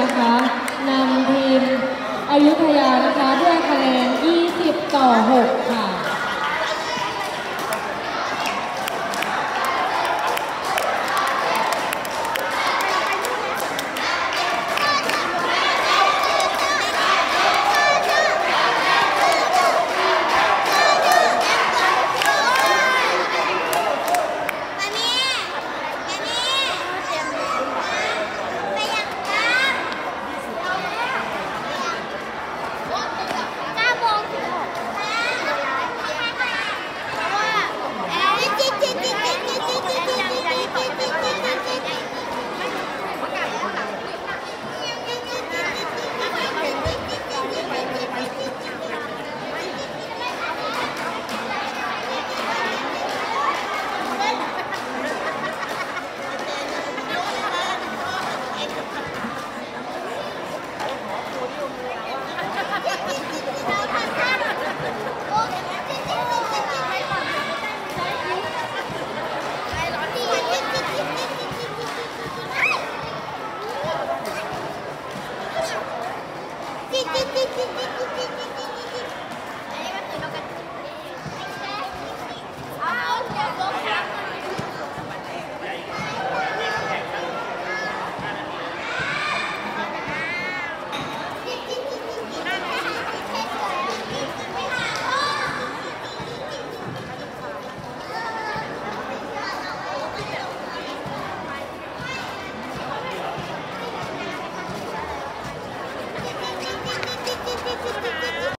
นะคะนำทีมอายุทยานะคะด้วยคะแนน 20 ต่อ 6